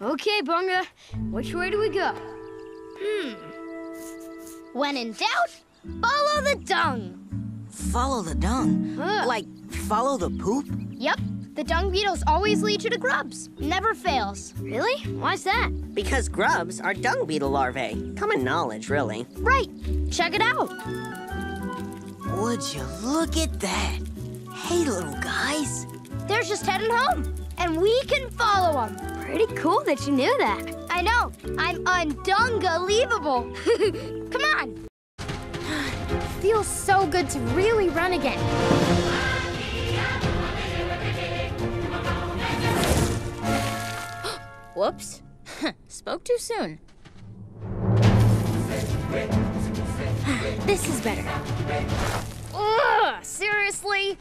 Okay, Bunga. Which way do we go? Hmm. When in doubt, follow the dung. Follow the dung? Huh. Like, follow the poop? Yep. The dung beetles always lead you to grubs. Never fails. Really? Why's that? Because grubs are dung beetle larvae. Common knowledge, really. Right. Check it out. Would you look at that? Hey, little guys. They're just heading home. And we can follow them. Pretty cool that you knew that. I know. I'm undunga-leavable. Come on. Feels so good to really run again. Whoops. Spoke too soon. this is better. Ugh, seriously?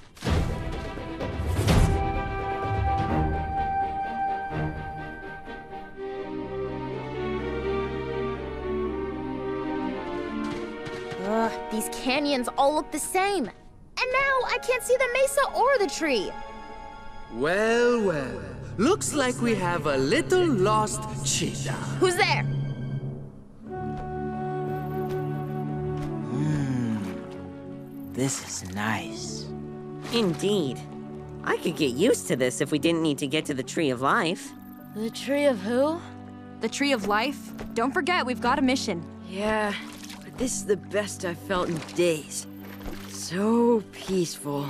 Ugh, these canyons all look the same. And now I can't see the mesa or the tree. Well, well. Looks like we have a little lost cheetah. Who's there? Hmm. This is nice. Indeed. I could get used to this if we didn't need to get to the Tree of Life. The tree of who? The Tree of Life? Don't forget, we've got a mission. Yeah, but this is the best I've felt in days. So peaceful.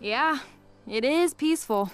Yeah, it is peaceful.